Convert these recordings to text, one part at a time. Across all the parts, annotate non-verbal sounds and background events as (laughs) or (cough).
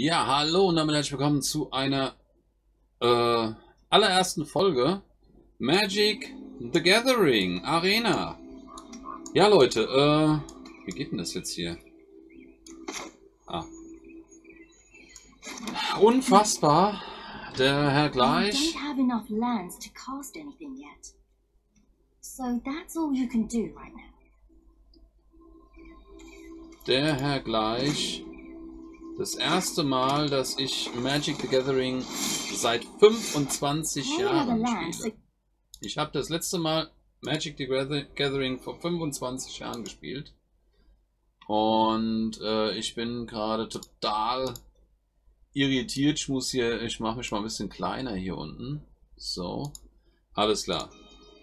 Ja, hallo und damit herzlich willkommen zu einer äh, allerersten Folge Magic the Gathering Arena. Ja, Leute, äh, wie geht denn das jetzt hier? Ah. Unfassbar. Der Herr gleich. Der Herr gleich. Das erste Mal, dass ich Magic the Gathering seit 25 Any other Jahren spiele. Ich habe das letzte Mal Magic the Gather- Gathering vor 25 Jahren gespielt. Und äh, ich bin gerade total irritiert. Ich muss hier, ich mache mich mal ein bisschen kleiner hier unten. So. Alles klar.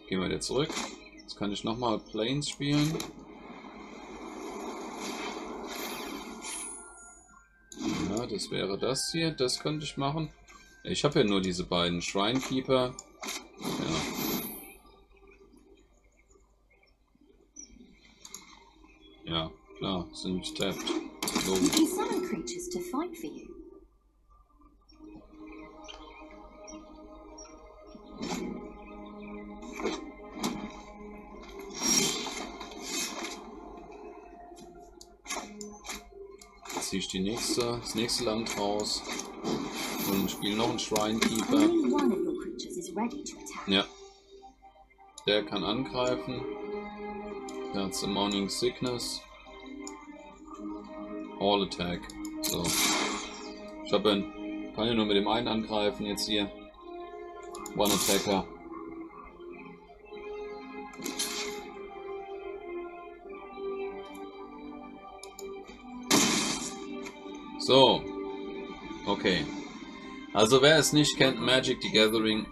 Gehen wir wieder zurück. Jetzt kann ich nochmal Planes spielen. Das wäre das hier. Das könnte ich machen. Ich habe ja nur diese beiden Shrinekeeper. Ja. Ja, klar, sind tapped. Logisch. Ziehe ich die nächste, das nächste Land raus. Und spiele noch einen Shrinekeeper. Ja. Der kann angreifen. Der hat Summoning Sickness. All Attack. So. Ich hab ihn. Kann ja nur mit dem einen angreifen jetzt hier. One Attacker. So. Okay. Also wer es nicht kennt, Magic the Gathering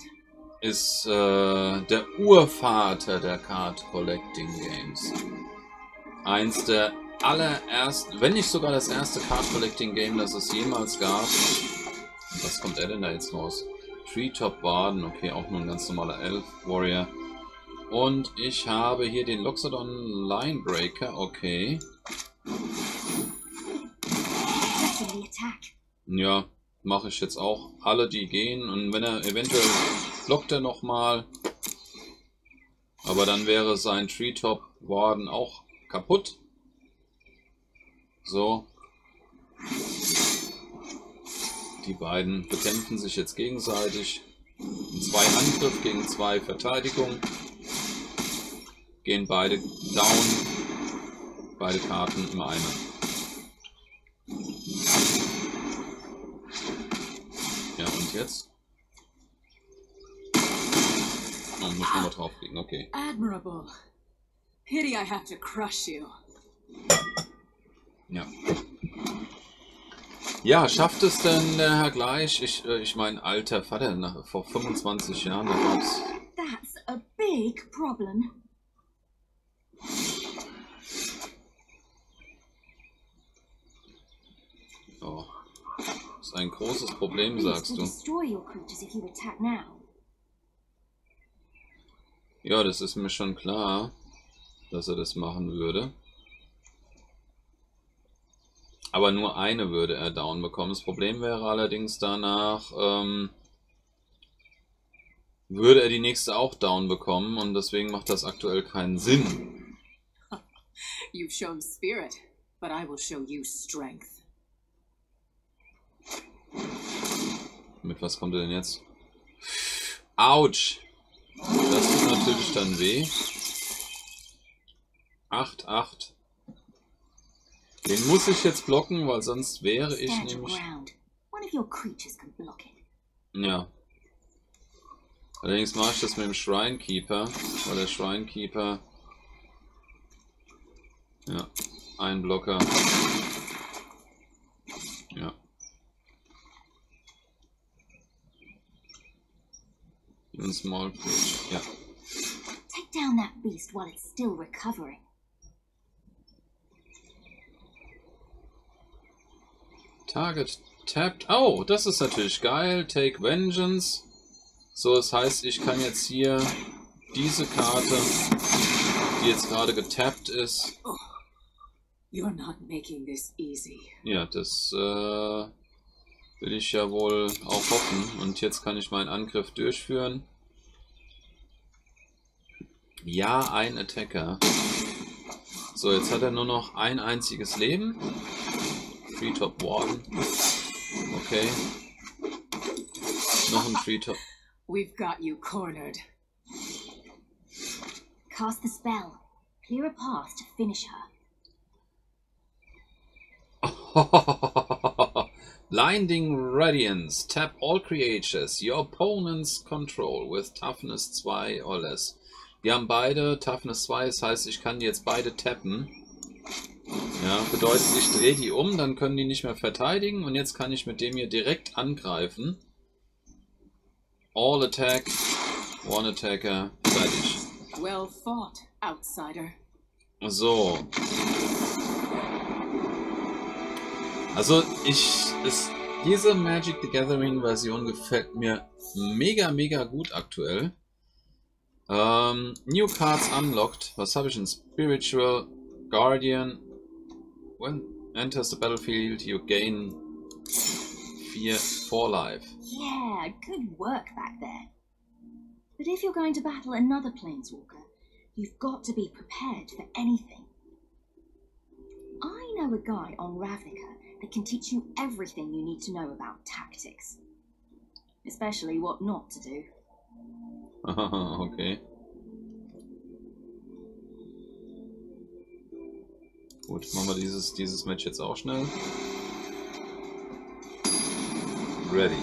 ist äh, der Urvater der Card Collecting Games. Eins der allerersten, wenn nicht sogar das erste Card Collecting Game, das es jemals gab. Was kommt er denn da jetzt raus? Treetop Warden, okay, auch nur ein ganz normaler Elf Warrior. Und ich habe hier den Loxodon Linebreaker, okay. Attack. Ja, mache ich jetzt auch. Alle, die gehen. Und wenn er eventuell blockt er nochmal. Aber dann wäre sein Treetop Warden auch kaputt. So. Die beiden bekämpfen sich jetzt gegenseitig. Zwei Angriff gegen zwei Verteidigung. Gehen beide down. Beide Karten immer eine. Jetzt? Oh, muss nochmal draufklicken, okay. Admirable. Pity I have to crush you. Ja. Ja, schafft es denn der Herr gleich? Ich, äh, ich mein alter Vater, nach, vor 25 Jahren, da gab's. That's a big problem. Ist ein großes Problem, sagst du. Ja, das ist mir schon klar, dass er das machen würde. Aber nur eine würde er down bekommen. Das Problem wäre allerdings danach, ähm, würde er die nächste auch down bekommen und deswegen macht das aktuell keinen Sinn. (laughs) You've shown spirit, but I will show you strength. Mit was kommt er denn jetzt? Autsch! Das tut natürlich dann weh. 8, 8. Den muss ich jetzt blocken, weil sonst wäre ich nämlich... Ja. Allerdings mache ich das mit dem Shrinekeeper, weil der Shrinekeeper... Ja, ein Blocker. Ja. Ein Small Creature, ja. Take down that beast while it's still recovering. Target tapped. Oh, das ist natürlich geil. Take Vengeance. So, das heißt, ich kann jetzt hier diese Karte, die jetzt gerade getappt ist, You're not making this easy. ja, das, äh, Will ich ja wohl auch hoffen. Und jetzt kann ich meinen Angriff durchführen. Ja, ein Attacker. So, jetzt hat er nur noch ein einziges Leben. Treetop Warden. Okay. Noch ein Treetop. We've got you cornered. Cast the spell. Clear a path to finish her. (laughs) Blinding Radiance. Tap all creatures your opponents control with Toughness 2 or less. Wir haben beide Toughness 2, das heißt, ich kann die jetzt beide tappen. Ja, bedeutet, ich drehe die um, dann können die nicht mehr verteidigen und jetzt kann ich mit dem hier direkt angreifen. All attack, one attacker, fertig. Well fought, outsider. So. Also ich, ist, diese Magic the Gathering Version gefällt mir mega, mega gut aktuell. Ähm, New Cards Unlocked. Was habe ich denn? Spiritual Guardian. When enters the battlefield, you gain 4 4 life. Yeah, good work back there. But if you're going to battle another Planeswalker, you've got to be prepared for anything. I know a guy on Ravnica that can teach you everything you need to know about tactics. Especially what not to do. (laughs) okay. Gut, machen wir dieses, dieses Match jetzt auch schnell. Ready.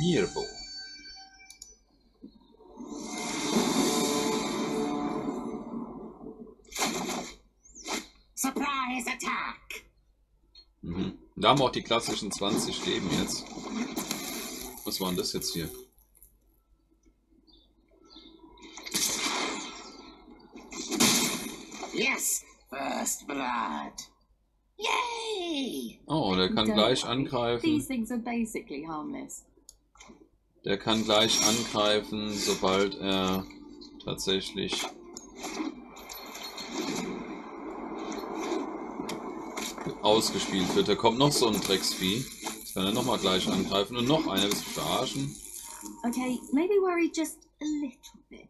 Mirbo. Surprise attack! Mhm. Da haben wir auch die klassischen 20 Leben jetzt. Was war denn das jetzt hier? Yes, first blood. Yay! Oh, der kann Don't gleich worry. angreifen. These things are basically harmless. Der kann gleich angreifen, sobald er tatsächlich ausgespielt wird. Da kommt noch so ein Drecksvieh. Jetzt kann er nochmal gleich angreifen und noch einer. Willst du verarschen? Okay, maybe worry just a little bit.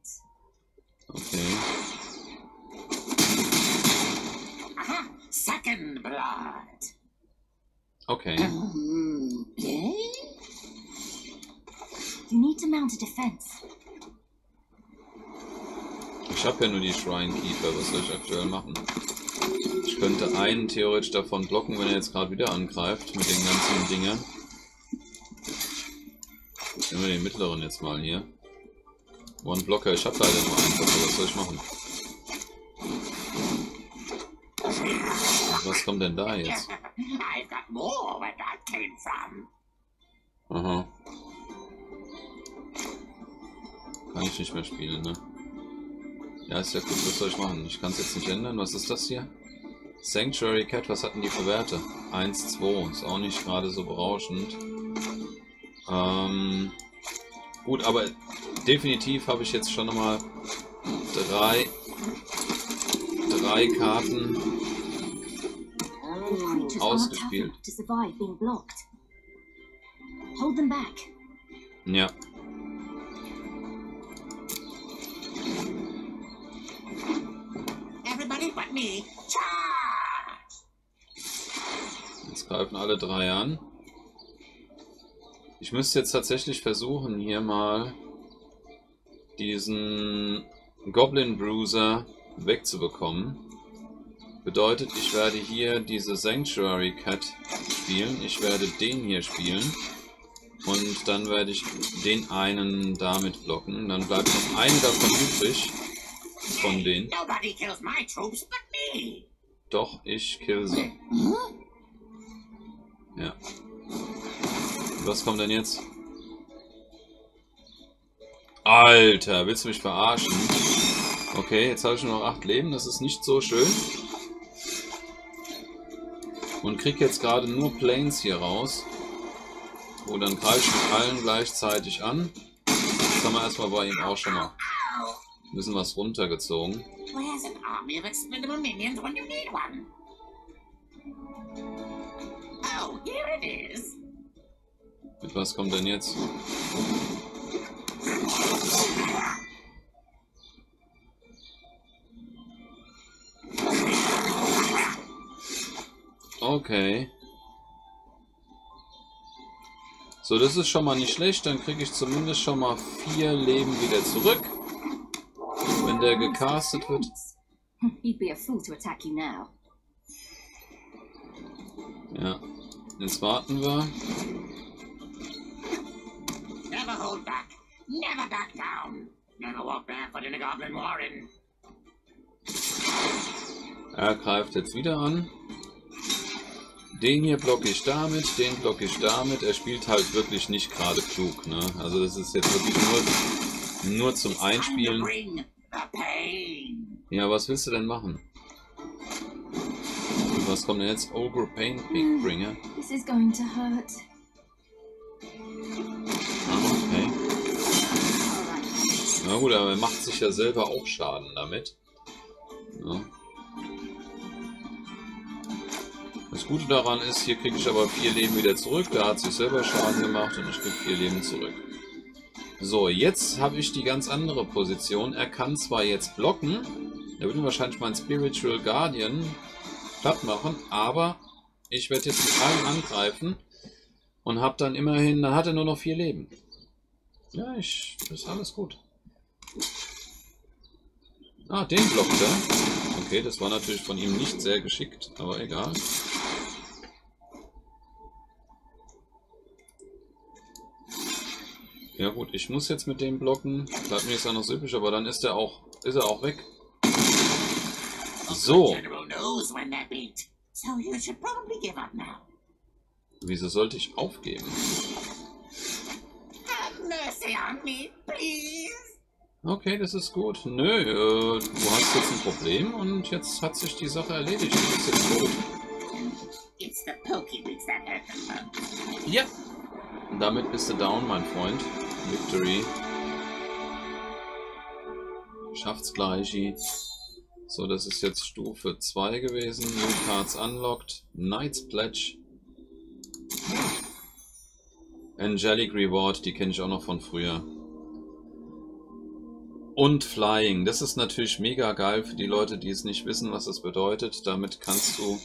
Okay. Aha, second blood. Okay. Um, yay? You need to mount a defense. Ich habe ja nur die Shrine Keeper. Was soll ich aktuell machen? Ich könnte einen theoretisch davon blocken, wenn er jetzt gerade wieder angreift mit den ganzen Dingen. Nehmen wir den mittleren jetzt mal hier. One Blocker. Ich habe leider nur einen Blocker. Was soll ich machen? Was kommt denn da jetzt? Aha. Kann ich nicht mehr spielen, ne? Ja, ist ja gut, was soll ich machen? Ich kann es jetzt nicht ändern. Was ist das hier? Sanctuary Cat, was hatten die für Werte? 1, 2. Ist auch nicht gerade so berauschend. Ähm, gut, aber definitiv habe ich jetzt schon nochmal drei, drei Karten. Ausgespielt. enough greifen alle drei an. Ich müsste jetzt tatsächlich versuchen, hier mal diesen Goblin Bruiser wegzubekommen. Bedeutet, ich werde hier diese Sanctuary Cat spielen. Ich werde den hier spielen. Und dann werde ich den einen damit blocken. Dann bleibt noch eine davon übrig. Von denen. Nobody kills my troops but me. Doch, ich kill sie. Ja. Was kommt denn jetzt? Alter, willst du mich verarschen? Okay, jetzt habe ich nur noch 8 Leben, das ist nicht so schön. Und krieg jetzt gerade nur Planes hier raus. Oh, dann greife ich mit allen gleichzeitig an. Jetzt haben wir erstmal bei ihm auch schon mal ein bisschen was runtergezogen. Where's an army of expendable minions when you need one? Mit was kommt denn jetzt? Okay. So, das ist schon mal nicht schlecht. Dann kriege ich zumindest schon mal vier Leben wieder zurück. Wenn der gecastet wird. Ja. Jetzt warten wir. Never hold back. Never back down. Never walk barefoot in a goblin warren. Er greift jetzt wieder an. Den hier blocke ich damit, den blocke ich damit. Er spielt halt wirklich nicht gerade klug. Ne? Also das ist jetzt wirklich nur, nur zum Einspielen. Ja, was willst du denn machen? Was kommt denn jetzt? Ogre Pain Pigbringer. This is going to hurt. Na gut, aber er macht sich ja selber auch Schaden damit. Ja. Das Gute daran ist, hier kriege ich aber vier Leben wieder zurück. Da hat sich selber Schaden gemacht und ich kriege vier Leben zurück. So, jetzt habe ich die ganz andere Position. Er kann zwar jetzt blocken, er würde wahrscheinlich meinen Spiritual Guardian platt machen, aber ich werde jetzt mit allen angreifen und habe dann immerhin, dann hat er nur noch vier Leben. Ja, ich, ist alles gut. Ah, den blockt er. Okay, das war natürlich von ihm nicht sehr geschickt, aber egal. Ja gut, ich muss jetzt mit dem blocken. Bleibt mir jetzt auch noch so übrig, aber dann ist er auch, ist er auch weg. So, wieso sollte ich aufgeben? Have mercy on me, please. Okay, das ist gut. Nö, äh, du hast jetzt ein Problem und jetzt hat sich die Sache erledigt. Du bist jetzt most. Ja. Und damit bist du down, mein Freund. Victory. Schafft's gleich. So, das ist jetzt Stufe 2 gewesen. New Cards unlocked. Knight's Pledge. Angelic Reward, die kenne ich auch noch von früher. Und Flying. Das ist natürlich mega geil für die Leute, die es nicht wissen, was das bedeutet. Damit kannst du...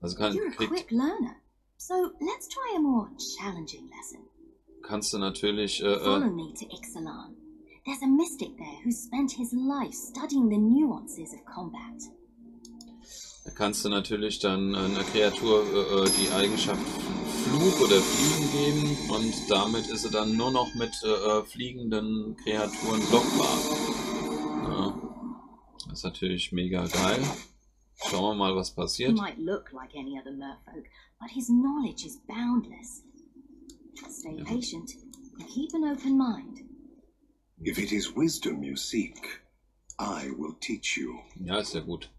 Also kann, learner. So let's try a more challenging lesson. kannst du natürlich... Äh, Follow äh, me to Ixalan. There's a mystic there who spent his life studying the nuances of combat. Da kannst du natürlich dann einer Kreatur äh, äh, die Eigenschaft Flug oder Fliegen geben und damit ist sie dann nur noch mit äh, äh, fliegenden Kreaturen blockbar. Ja. Das ist natürlich mega geil. Schauen wir mal, was He passiert. might look like any other merfolk, but his knowledge is boundless. Stay Yeah. patient and keep an open mind. If it is wisdom you seek, I will teach you. Ja, ist ja gut.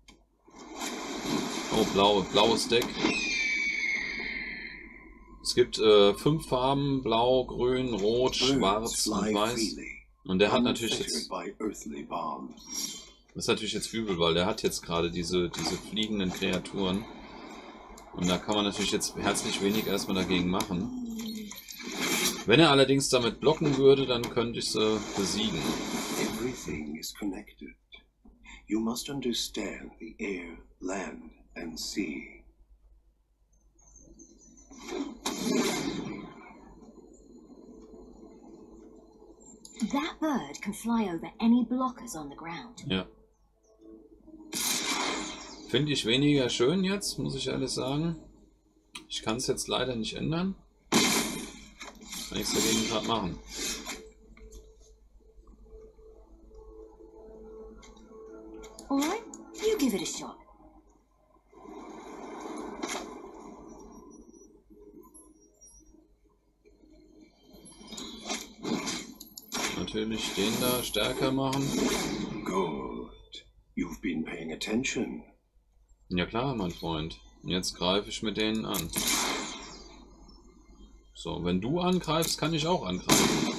Oh, blau, blaues Deck. Es gibt äh, fünf Farben, blau, grün, rot, schwarz und weiß. Und der hat natürlich jetzt. Das ist natürlich jetzt übel, weil der hat jetzt gerade diese, diese fliegenden Kreaturen. Und da kann man natürlich jetzt herzlich wenig erstmal dagegen machen. Wenn er allerdings damit blocken würde, dann könnte ich sie besiegen. Everything is connected. You must understand the air, land, and sea. That bird can fly over any blockers on the ground. Ja. Finde ich weniger schön jetzt, muss ich ehrlich sagen. Ich kann es jetzt leider nicht ändern. Kann nichts dagegen gerade machen. Alright, you give it a shot. Natürlich den da stärker machen. Good. You've been paying attention. Ja klar, mein Freund. Und jetzt greife ich mit denen an. So, wenn du angreifst, kann ich auch angreifen.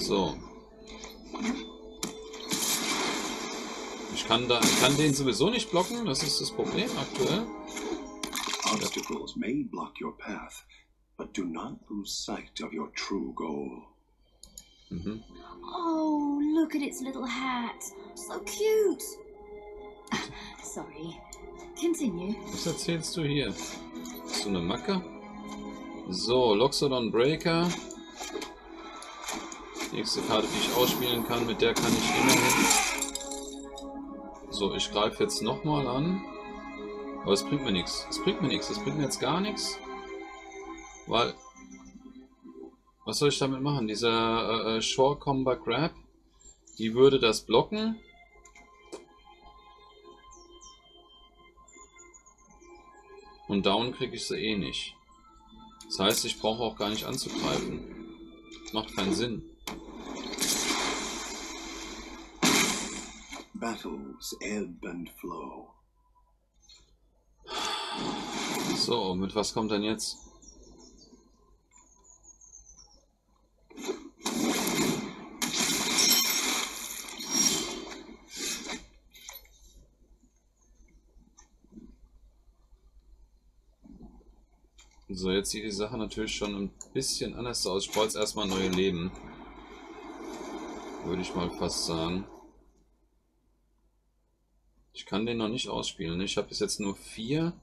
So. Ich kann, da, ich kann den sowieso nicht blocken, das ist das Problem aktuell. Obstacles may block your path, but do not lose sight of your true goal. Mhm. Oh, look at its little hat. So cute. (laughs) Sorry. Continue. Was erzählst du hier? Bist du eine Macke? So, Loxodon Breaker. Nächste Karte, die ich ausspielen kann, mit der kann ich immerhin... So, ich greife jetzt nochmal an. Aber es bringt mir nichts. Es bringt mir nichts. Es bringt mir jetzt gar nichts. Weil... Was soll ich damit machen? Dieser äh, äh, Shore Combat Grab, die würde das blocken. Und down kriege ich sie eh nicht. Das heißt, ich brauche auch gar nicht anzugreifen. Macht keinen Sinn. Battles ebb and flow. So, mit was kommt denn jetzt? So, jetzt sieht die Sache natürlich schon ein bisschen anders aus. Ich brauche jetzt erstmal neue Leben. Würde ich mal fast sagen. Ich kann den noch nicht ausspielen. Ich habe bis jetzt nur vier.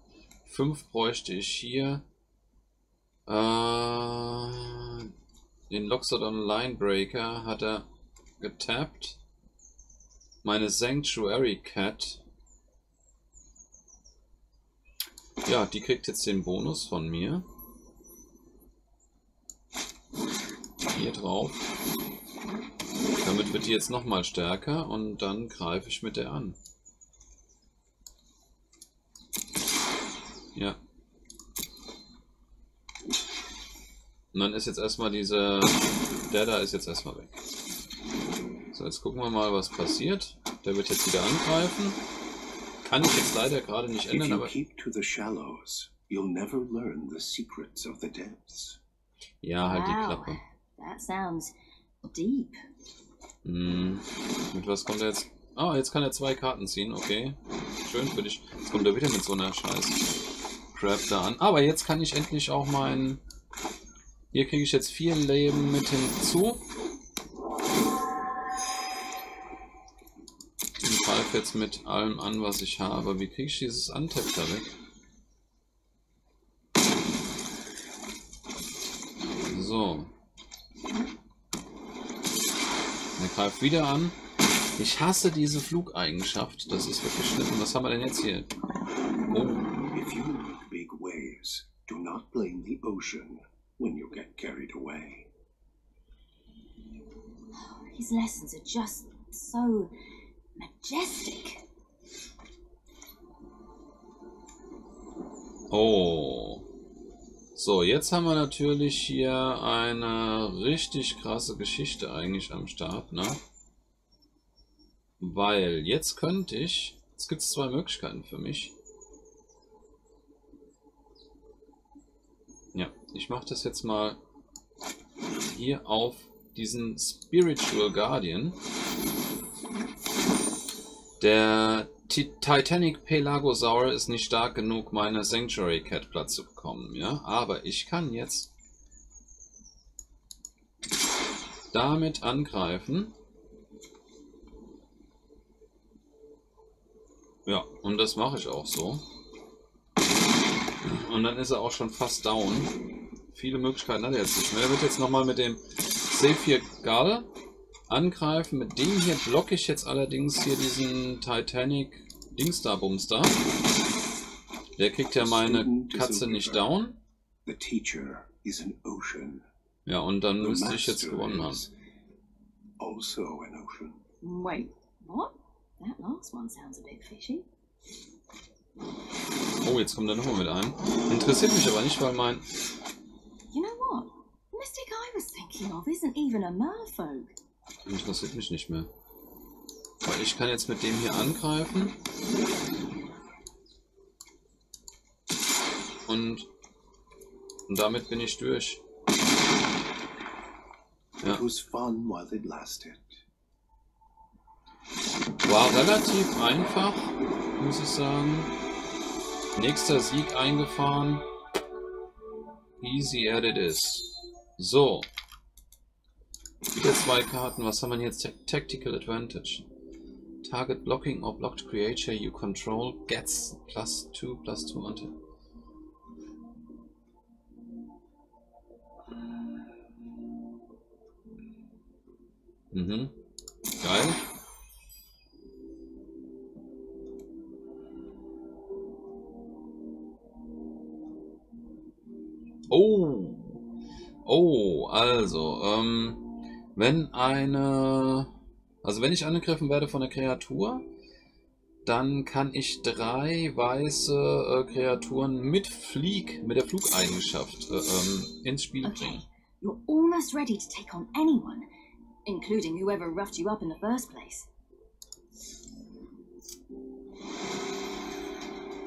Fünf bräuchte ich hier. Äh, den Loxodon Linebreaker hat er getappt. Meine Sanctuary Cat. Ja, die kriegt jetzt den Bonus von mir. Hier drauf. Damit wird die jetzt nochmal stärker und dann greife ich mit der an. Ja. Und dann ist jetzt erstmal dieser... Der da ist jetzt erstmal weg. So, jetzt gucken wir mal, was passiert. Der wird jetzt wieder angreifen. Kann ich jetzt leider gerade nicht ändern, aber... keep to the shallows, you'll never learn the secrets of the depths. Ja, halt die wow. Klappe. That sounds deep. Hm. Mit was kommt er jetzt? Ah, jetzt kann er zwei Karten ziehen, okay. Schön für dich. Jetzt kommt er wieder mit so einer scheiß Crap da an. Aber jetzt kann ich endlich auch mein... Hier kriege ich jetzt vier Leben mit hinzu. Greife jetzt mit allem an, was ich habe. Wie kriege ich dieses Untap da weg? So. Er greift wieder an. Ich hasse diese Flugeigenschaft. Das ist wirklich schlimm. Was haben wir denn jetzt hier? Oh, If you make big waves, do not blame the ocean when you get carried away. His lessons are just so majestic. oh. So, jetzt haben wir natürlich hier eine richtig krasse Geschichte eigentlich am Start, ne? Weil jetzt könnte ich... Jetzt gibt es zwei Möglichkeiten für mich. Ja, ich mache das jetzt mal hier auf diesen Spiritual Guardian. Der Ti- Titanic Pelagosaur ist nicht stark genug, meine Sanctuary Cat platt zu bekommen, ja. Aber ich kann jetzt damit angreifen. Ja, und das mache ich auch so. Und dann ist er auch schon fast down. Viele Möglichkeiten hat er jetzt nicht mehr. Er wird jetzt nochmal mit dem Saphir Gull angreifen. Mit dem hier blocke ich jetzt allerdings hier diesen Titanic Dingsda-Bumster. Der kriegt ja meine Katze nicht down. The teacher is an ocean. Ja, und dann The müsste ich jetzt gewonnen haben. Also an ocean. Wait, what? That last one sounds a bit fishy. Oh, jetzt kommt er nochmal mit ein. Interessiert mich aber nicht, weil mein... You know what? Mystic I was thinking of isn't even a merfolk. Interessiert mich nicht mehr. Weil ich kann jetzt mit dem hier angreifen. Und, und damit bin ich durch. Ja. It was fun while it lasted. War relativ einfach, muss ich sagen. Nächster Sieg eingefahren. Easy as it is. So. Wieder zwei Karten. Was haben wir jetzt? Tactical Advantage. Target blocking or blocked creature you control gets plus 2 plus 2 until. Mhm. Geil. Oh. Oh, also, ähm, wenn eine, also wenn ich angegriffen werde von einer Kreatur, dann kann ich drei weiße äh, Kreaturen mit Flieg, mit der Flugeigenschaft äh, ähm, ins Spiel Okay, bringen. you're almost ready to take on anyone, including whoever roughed you up in the first place.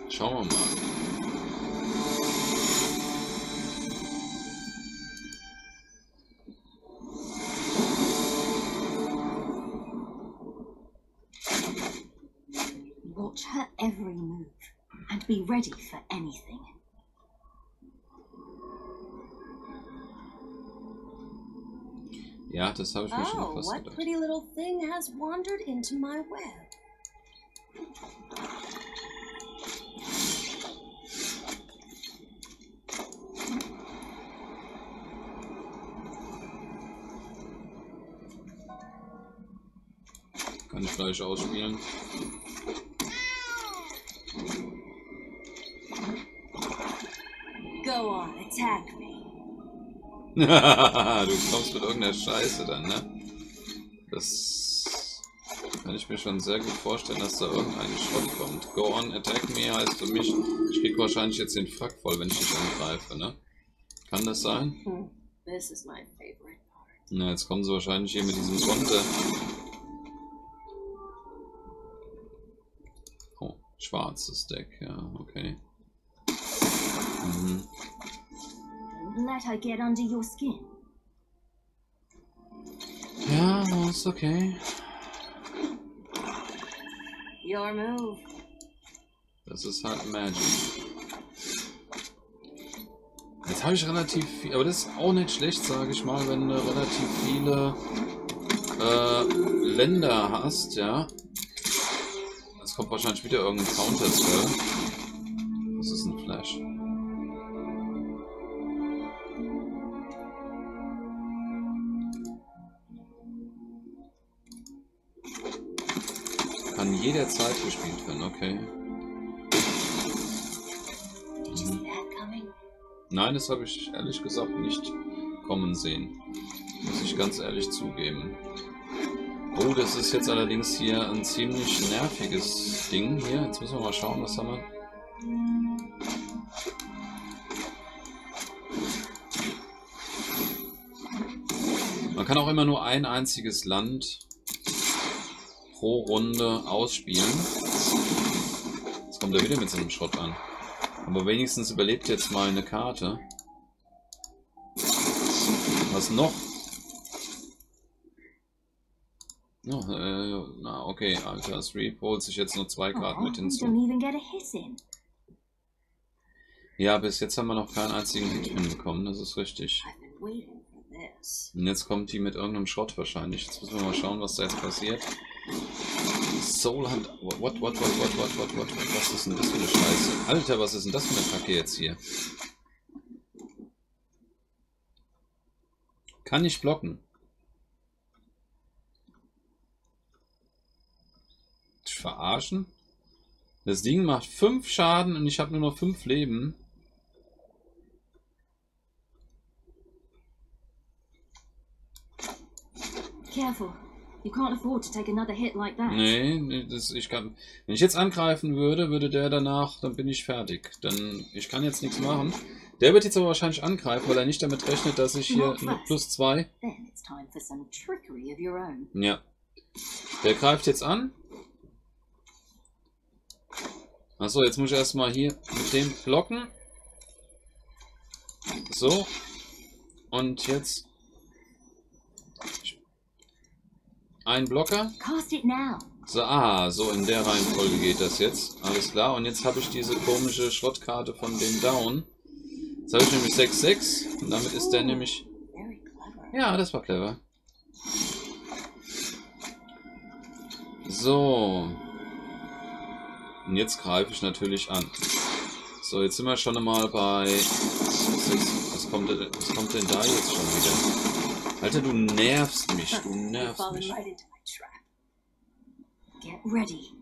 Schauen wir mal. Her every move and be ready for anything. Ja, das habe ich mir schon Oh, fast what gedacht. pretty little thing has wandered into my web? Kann ich gleich ausspielen. Go on, attack me. (laughs) du kommst mit irgendeiner Scheiße dann, ne? Das kann ich mir schon sehr gut vorstellen, dass da irgendein Schrott kommt. Go on, attack me heißt für mich, ich krieg wahrscheinlich jetzt den Frack voll, wenn ich dich angreife, ne? Kann das sein? Hmm, this is my favorite part. Na, jetzt kommen sie wahrscheinlich hier mit diesem Konter. Oh, schwarzes Deck, ja, okay. Don't let her get under your skin. Ja, ist okay. Your move. Das ist halt Magic. Jetzt habe ich relativ viel, aber das ist auch nicht schlecht, sage ich mal, wenn du relativ viele äh, Länder hast, ja. Es kommt wahrscheinlich wieder irgendein Counter-Spell. Kann jederzeit gespielt werden, okay. Nein, das habe ich ehrlich gesagt nicht kommen sehen. Muss ich ganz ehrlich zugeben. Oh, das ist jetzt allerdings hier ein ziemlich nerviges Ding hier. Jetzt müssen wir mal schauen, was haben wir. Man kann auch immer nur ein einziges Land pro Runde ausspielen. Jetzt kommt er wieder mit seinem Schrott an. Aber wenigstens überlebt jetzt mal eine Karte. Was noch? Oh, äh, na, okay, Alter. Sreep holt sich jetzt nur zwei Karten Oh, mit hinzu. in. Ja, bis jetzt haben wir noch keinen einzigen Hit hinbekommen, das ist richtig. Und jetzt kommt die mit irgendeinem Schrott wahrscheinlich. Jetzt müssen wir mal schauen, was da jetzt passiert. Soul Hunt. What, what, what, what, what, what, what, what, Was ist denn das für eine Scheiße? Alter, was ist denn das für eine Kacke jetzt hier? Kann ich blocken? Verarschen? Das Ding macht 5 Schaden und ich habe nur noch 5 Leben. Careful. You can't afford to take another hit like that. Nee, nee, das, ich kann. Wenn ich jetzt angreifen würde, würde der danach, dann bin ich fertig. Dann, ich kann jetzt nichts machen. Der wird jetzt aber wahrscheinlich angreifen, weil er nicht damit rechnet, dass ich hier mit plus zwei. Then it's time for some trickery of your own. Ja. Der greift jetzt an. Achso, jetzt muss ich erstmal hier mit dem blocken. So. Und jetzt. Ein Blocker. So, ah, so in der Reihenfolge geht das jetzt. Alles klar. Und jetzt habe ich diese komische Schrottkarte von dem Down. Jetzt habe ich nämlich 6-6. Und damit ist der nämlich... Ja, das war clever. So. Und jetzt greife ich natürlich an. So, jetzt sind wir schon einmal bei... Was kommt, was kommt denn da jetzt schon wieder? Alter, du nervst mich. Du nervst mich. Get ready.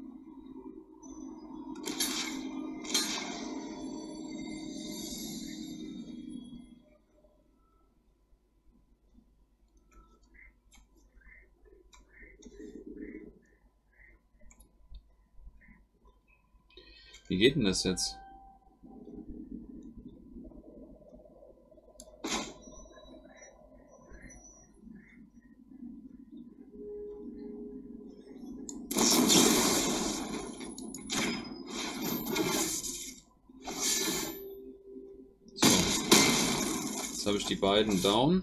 Wie geht denn das jetzt? So. Ich die beiden down.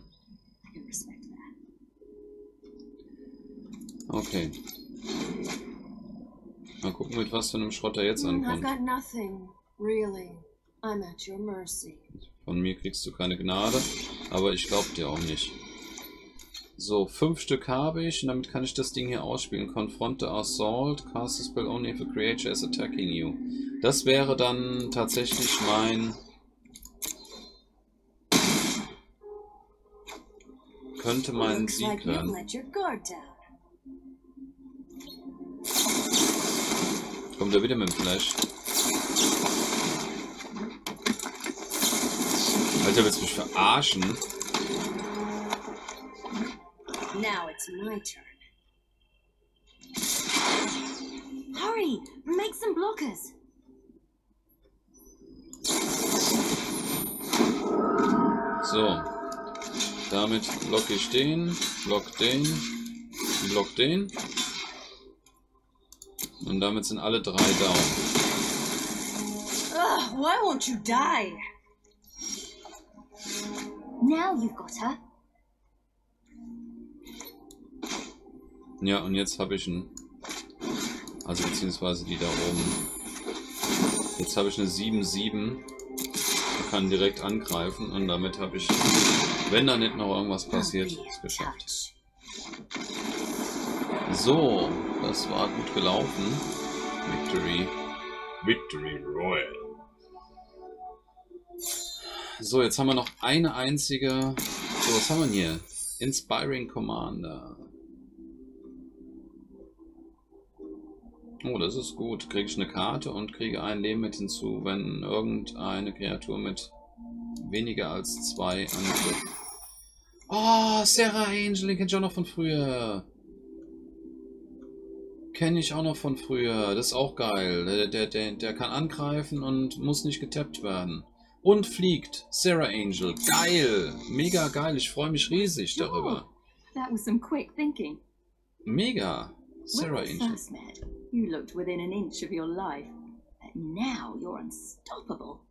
Okay. Mal gucken, mit was für einem Schrott er jetzt Mm, I've ankommt. got nothing, really. I'm at your mercy. Von mir kriegst du keine Gnade, aber ich glaub dir auch nicht. So, fünf Stück habe ich und damit kann ich das Ding hier ausspielen. Confront the Assault, cast a spell only if a creature is attacking you. Das wäre dann tatsächlich mein... Könnte Looks like Sieg werden. Kommt er wieder mit dem Flash? Alter, willst du mich verarschen? Now it's my turn. Hurry! Make some blockers! So. Damit blocke ich den, block den, block den. Und damit sind alle drei down. Ugh, why won't you die? Now you've got her. Ja, und jetzt habe ich einen. Also beziehungsweise die da oben. Jetzt habe ich eine 7-7. Ich kann direkt angreifen und damit habe ich, wenn da nicht noch irgendwas passiert, a geschafft. So, das war gut gelaufen. Victory. Victory Royal. So, jetzt haben wir noch eine einzige. So, was haben wir denn hier? Inspiring Commander. Oh, das ist gut. Kriege ich eine Karte und kriege ein Leben mit hinzu, wenn irgendeine Kreatur mit weniger als zwei Angriff. Oh, Sarah Angel, den kennt ich auch noch von früher. Kenne ich auch noch von früher. Das ist auch geil. Der, der, der, der kann angreifen und muss nicht getappt werden. Und fliegt. Sarah Angel. Geil. Mega geil. Ich freue mich riesig darüber. That was some quick thinking. Mega. Sarah Angel. first met, you looked within an inch of your life. But now you're unstoppable.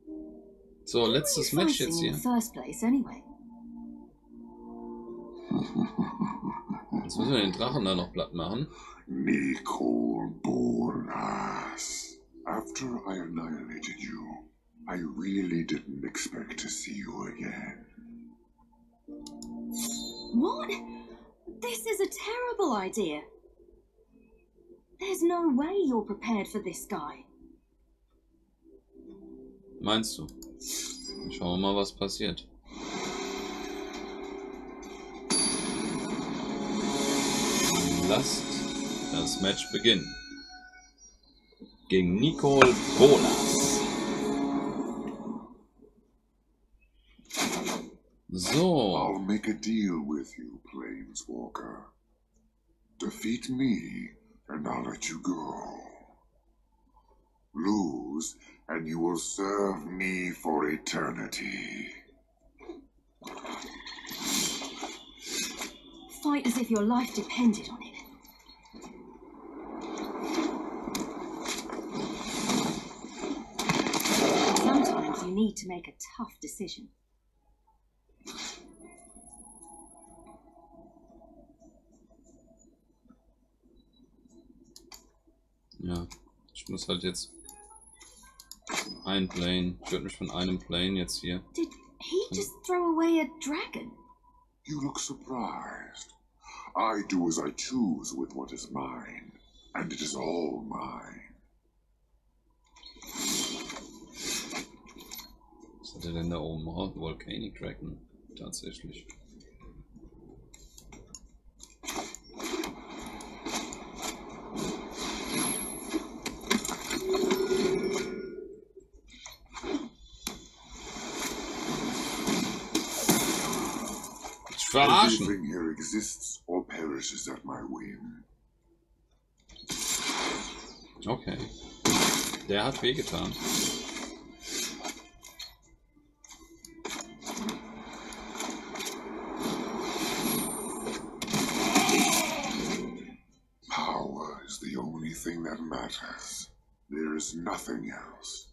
So, letztes Match jetzt in hier. the first place, anyway. Jetzt müssen wir den Drachen da noch platt machen. Nicole Bolas. After I annihilated you, I really didn't expect to see you again. What? This is a terrible idea. There's no way you're prepared for this guy. Meinst du? Schauen wir mal, was passiert. Lasst das Match beginnen. Gegen Nicole Bolas. So. I'll make a deal with you, Planeswalker. Defeat me, and I'll let you go. Lose, and you will serve me for eternity. Fight as if your life depended on it. Sometimes you need to make a tough decision. Ja, ich muss halt jetzt ein Plane. Ich würde mich von einem Plane jetzt hier. Did he just throw away a dragon? You look surprised. I do as I choose with what is mine, and it is all mine. Was hat er denn da oben? Oh, Volcanic Dragon. Tatsächlich. Ich verarschen. Everything here exists or perishes at my whim. Okay. Der hat wehgetan. Matters. There is nothing else.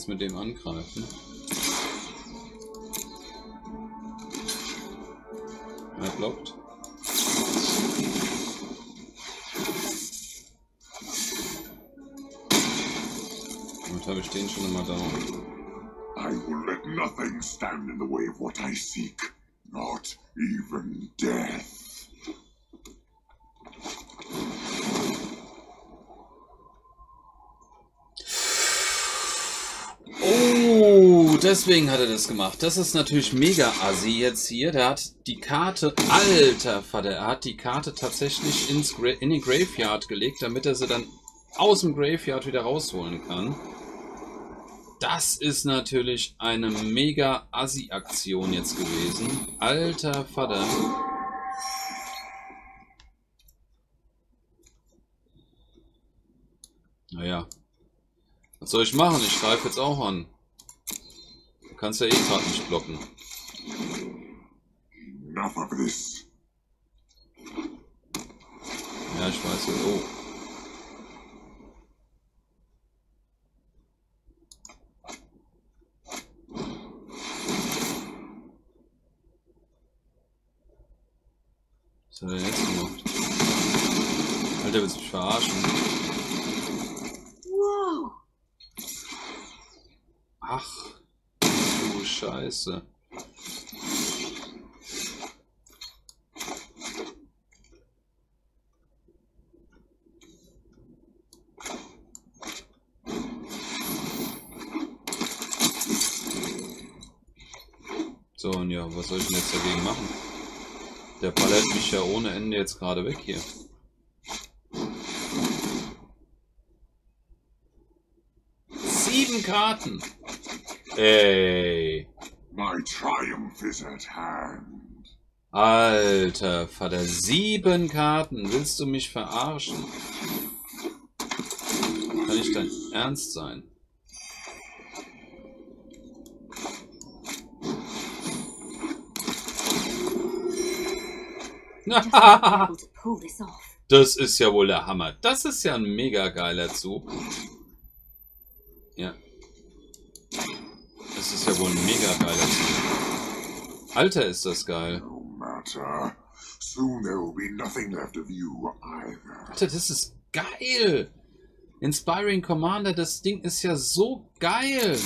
Jetzt mit dem angreifen. Er blockt. Damit habe ich den schon immer down. I will let nothing stand in the way of what I seek. Not even death. Deswegen hat er das gemacht. Das ist natürlich mega assi jetzt hier. Der hat die Karte, alter Vater, er hat die Karte tatsächlich ins Gra in den Graveyard gelegt, damit er sie dann aus dem Graveyard wieder rausholen kann. Das ist natürlich eine mega Assi-Aktion jetzt gewesen. Alter Vater. Naja. Was soll ich machen? Ich greife jetzt auch an. Kannst ja eh gerade nicht blocken. Enough of this. Ja, ich weiß. Oh. Was hat er jetzt gemacht? Alter, willst du mich verarschen? Scheiße. So, und ja, was soll ich denn jetzt dagegen machen? Der ballert mich ja ohne Ende jetzt gerade weg hier. Sieben Karten! Ey. My triumph is at hand. Alter Vater, sieben Karten. Willst du mich verarschen? Kann ich dein Ernst sein? Das ist ja wohl der Hammer. Das ist ja ein mega geiler Zug. Ja. Ist ja wohl ein mega geiler Zug. Alter, ist das geil. Alter, das ist geil. Inspiring Commander, das Ding ist ja so geil.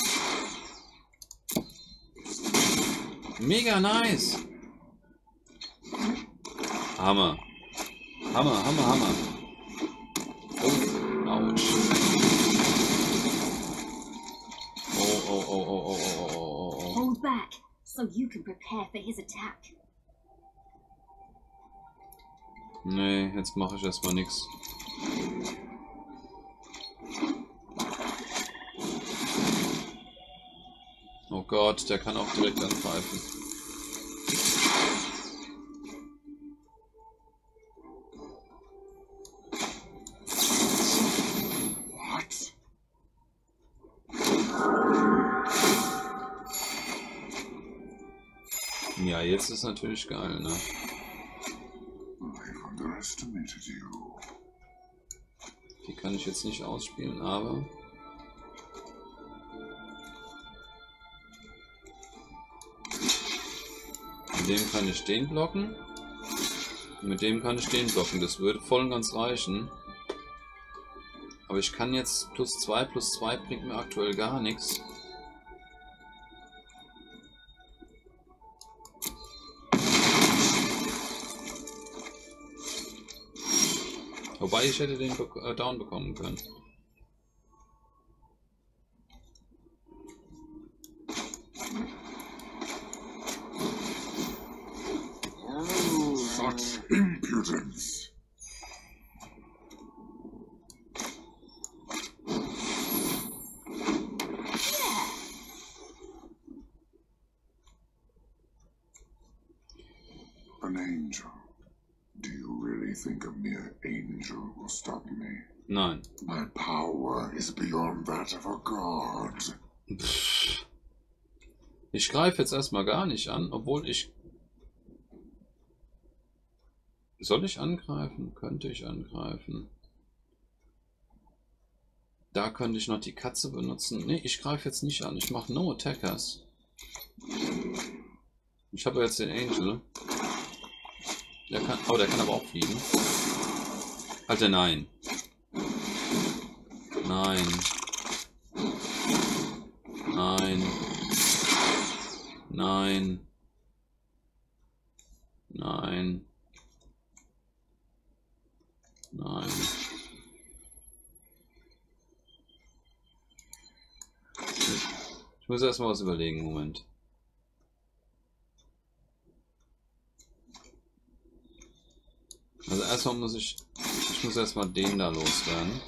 Mega nice. Hammer. Hammer, Hammer, Hammer. So you can prepare for his attack. Nee, jetzt mache ich erstmal nix. Oh Gott, der kann auch direkt angreifen. Natürlich geil, ne? Die kann ich jetzt nicht ausspielen, aber... Mit dem kann ich den blocken. Mit dem kann ich den blocken. Das würde voll und ganz reichen. Aber ich kann jetzt plus 2 plus 2 bringt mir aktuell gar nichts. Wobei ich hätte den äh, down bekommen können. Such impudence! An angel. Do you really think a mere angel will stop me? Nein. My power is beyond that of a god. Ich greife jetzt erstmal gar nicht an, obwohl ich... Soll ich angreifen? Könnte ich angreifen. Da könnte ich noch die Katze benutzen. Ne, ich greife jetzt nicht an. Ich mache No Attackers. Ich habe jetzt den Angel. Der kann, oh, der kann aber auch fliegen. Alter, nein. Nein. Nein. Nein. Nein. Nein. Ich muss erstmal was überlegen, Moment. Also erstmal muss ich, ich muss erstmal den da loswerden.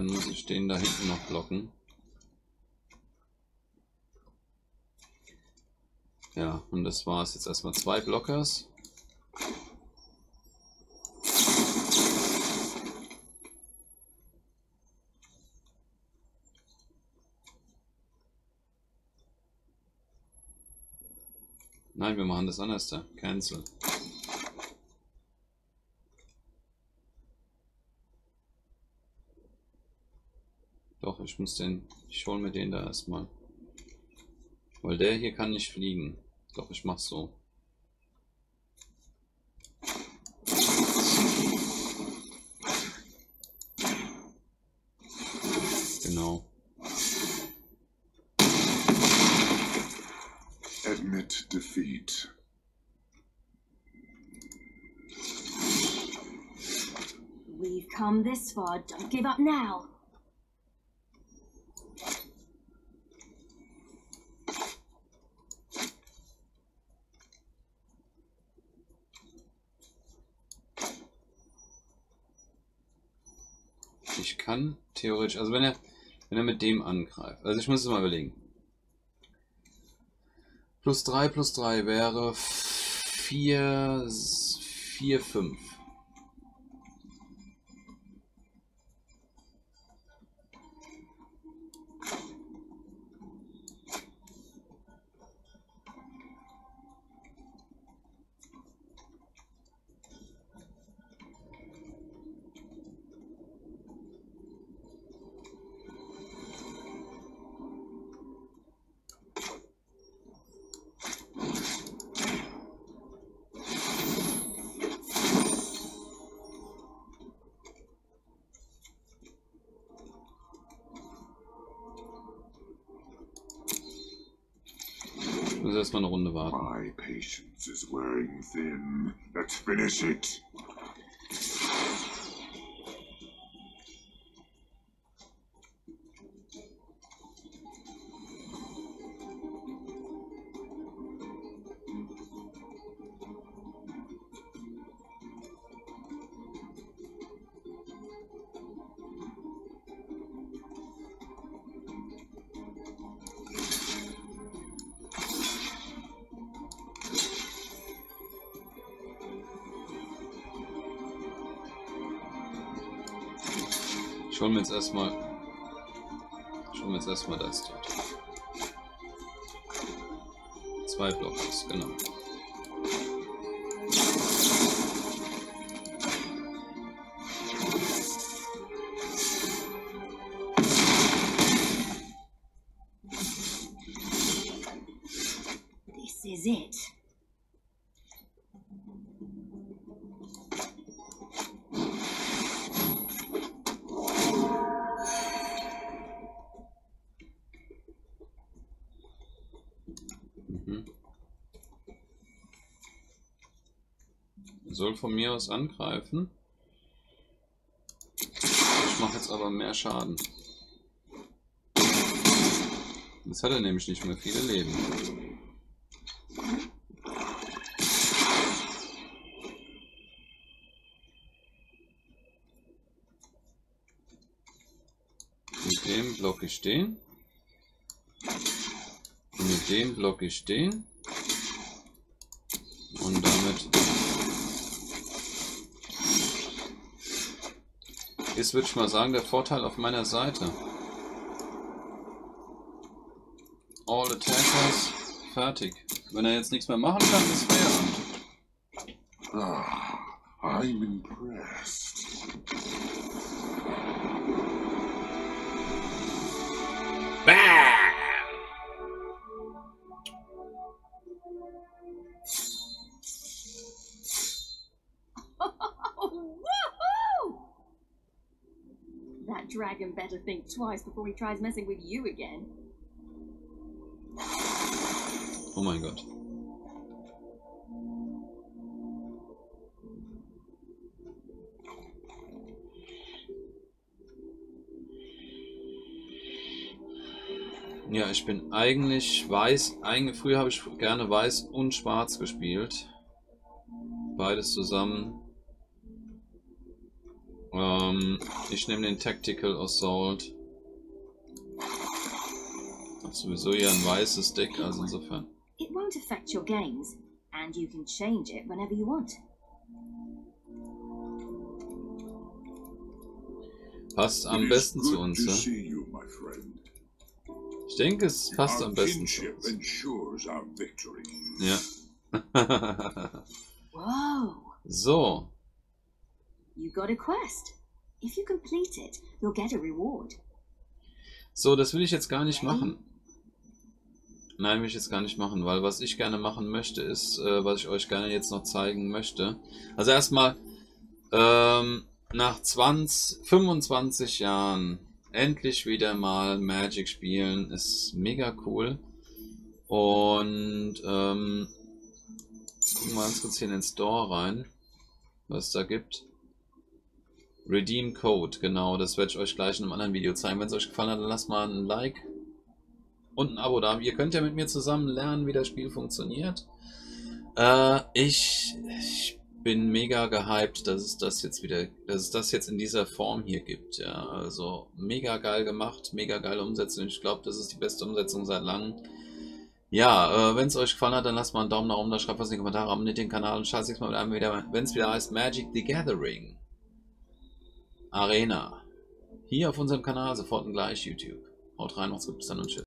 Dann muss ich den da hinten noch blocken. Ja, und das war es jetzt erstmal zwei Blockers. Nein, wir machen das anders da. Cancel. Doch, ich muss den. Ich hol mir den da erstmal. Weil der hier kann nicht fliegen. Doch, ich mach's so. Genau. Admit defeat. We've come this far. Don't give up now. Ich kann theoretisch, also wenn er, wenn er mit dem angreift, also ich muss es mal überlegen. Plus 3 plus 3 wäre 4, 4, 5. Let's finish it. Schauen wir jetzt erstmal. Schauen wir jetzt erstmal das dort. Zwei Blockhaus, genau. Soll von mir aus angreifen. Ich mache jetzt aber mehr Schaden. Jetzt hat er nämlich nicht mehr viele Leben. Mit dem blocke ich den. Mit dem blocke ich den. Und damit ist, würde ich mal sagen, der Vorteil auf meiner Seite. All Attackers, fertig. Wenn er jetzt nichts mehr machen kann, ist fair. Ah, I'm impressed. Think twice before he tries messing with you again. Oh mein Gott. Ja, ich bin eigentlich weiß. Eigentlich früher habe ich gerne weiß und schwarz gespielt. Beides zusammen. Ähm, ich nehme den Tactical Assault. Hab sowieso hier ein weißes Deck, also insofern. It won't affect your games, and you can change it whenever you want. Passt am besten zu uns, ja? Ich denke, es passt Our am besten zu uns. Ja. (laughs) Whoa! so, You got a quest. If you complete it, you'll get a reward. so, das will ich jetzt gar nicht machen. Nein, will ich jetzt gar nicht machen, weil was ich gerne machen möchte, ist, äh, was ich euch gerne jetzt noch zeigen möchte. Also erstmal, ähm, nach 20, 25 Jahren endlich wieder mal Magic spielen, ist mega cool. Und, ähm, gucken wir ganz kurz hier in den Store rein, was es da gibt. Redeem Code, genau, das werde ich euch gleich in einem anderen Video zeigen. Wenn es euch gefallen hat, dann lasst mal ein Like und ein Abo da. Ihr könnt ja mit mir zusammen lernen, wie das Spiel funktioniert. Äh, ich, ich bin mega gehypt, dass es das jetzt wieder, dass es das jetzt in dieser Form hier gibt. Ja, also mega geil gemacht, mega geile Umsetzung. Ich glaube, das ist die beste Umsetzung seit langem. Ja, äh, wenn es euch gefallen hat, dann lasst mal einen Daumen nach oben da, schreibt was in die Kommentare, abonniert den Kanal und schaltet sich mal wieder, wenn es wieder heißt Magic the Gathering Arena. Hier auf unserem Kanal, sofort und gleich YouTube. Haut rein, macht's gut, bis dann und tschüss.